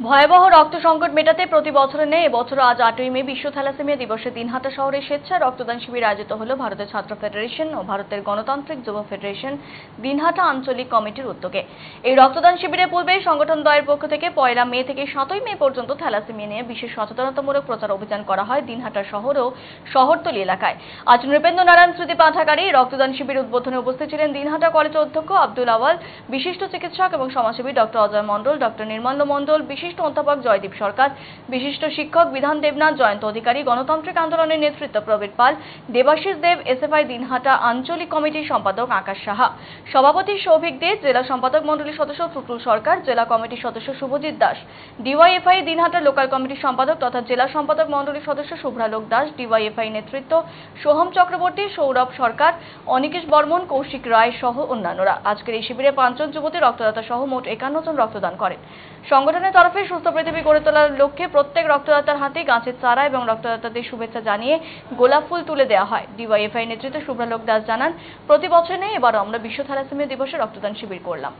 ভয়াবহ রক্ত সংকট মেটাতে প্রতি বছরের নেই এবছর আজ আটই মে বিশ্ব থ্যালাসেমিয়া দিবসে দিনহাটা শহরে স্বেচ্ছা রক্তদান শিবির আয়োজিত হল ভারতের ছাত্র ফেডারেশন ও ভারতের গণতান্ত্রিক যুব ফেডারেশন দিনহাটা আঞ্চলিক কমিটির উদ্যোগে। এই রক্তদান শিবিরের পূর্বে সংগঠন দয়ের পক্ষ থেকে পয়লা মে থেকে সাতই মে পর্যন্ত থ্যালাসেমিয়া নিয়ে বিশেষ সচেতনতামূলক প্রচার অভিযান করা হয় দিনহাটা শহর ও শহরতলি এলাকায়। আজ নৃপেন্দ্র নারায়ণ স্মৃতি পাঠাগারে রক্তদান শিবির উদ্বোধনে উপস্থিত ছিলেন দিনহাটা কলেজ অধ্যক্ষ আব্দুল আওয়াল, বিশিষ্ট চিকিৎসক এবং সমাজসেবী ডক্টর অজয় মণ্ডল, ডক্টর নির্মল্য মণ্ডল, বিশিষ্ট অধ্যাপক জয়দীপ সরকার, বিশিষ্ট শিক্ষক বিধান দেবনাথ, জয়ন্ত অধিকারী, গণতান্ত্রিক আন্দোলনের নেতৃত্ব প্রবীর পাল, দেবাশিস দেব, এসএফআই দিনহাটা, আঞ্চলিক কমিটির সম্পাদক আকাশ সাহা, সভাপতি সৌভিক দে, জেলা সম্পাদক মণ্ডলীর সদস্য টুটুল সরকার, জেলা কমিটির সদস্য শুভজিৎ দাস, ডিওয়াইএফআই দিনহাটা লোকাল কমিটির সম্পাদক তথা জেলা সম্পাদক মণ্ডলীর সদস্য শুভ্রালোক দাস, ডিওয়াইএফআই নেতৃত্ব সোহম চক্রবর্তী, সৌরভ সরকার, অনিকেশ বর্মন, কৌশিক রায় সহ অন্যান্যরা। আজকের এই শিবিরে পাঁচজন যুবতী রক্তদাতা সহ মোট একান্ন জন রক্তদান করেন। সংগঠনের তরফে সুস্থ পৃথিবী গড়ে তোলার লক্ষ্যে প্রত্যেক রক্তদাতার হাতে গাছের চারা এবং রক্তদাতাদের শুভেচ্ছা জানিয়ে গোলাপ ফুল তুলে দেওয়া হয়। ডিওয়াইএফআই নেতৃত্বে শুভ্রালোক দাস জানান, প্রতি বছর নেই, এবারও আমরা বিশ্ব থ্যালাসেমিয়া দিবসে রক্তদান শিবির করলাম।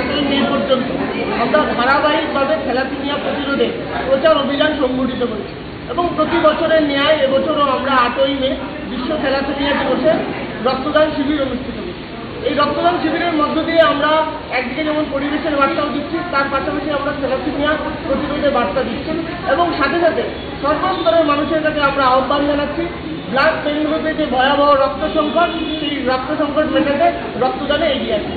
সাতই মে পর্যন্ত আমরা ধারাবাহিকভাবে থ্যালাসেমিয়া প্রতিরোধে প্রচার অভিযান সংগঠিত করেছি। এবং প্রতি বছরের ন্যায় এবছরও আমরা আটই মে বিশ্ব থ্যালাসেমিয়া দিবসে রক্তদান শিবির অনুষ্ঠিত করি এই রক্তদান শিবিরের মধ্য দিয়ে আমরা একদিকে যেমন পরিবেশের বার্তাও দিচ্ছি, তার পাশাপাশি আমরা থ্যালাসেমিয়া প্রতিরোধে বার্তা দিচ্ছি এবং সাথে সাথে সর্বস্তরের মানুষের কাছে আমরা আহ্বান জানাচ্ছি, ব্লাড পেনগুলোতে যে ভয়াবহ রক্ত সংকট, সেই রক্ত সংকট মেটাতে রক্তদানে এগিয়ে আসি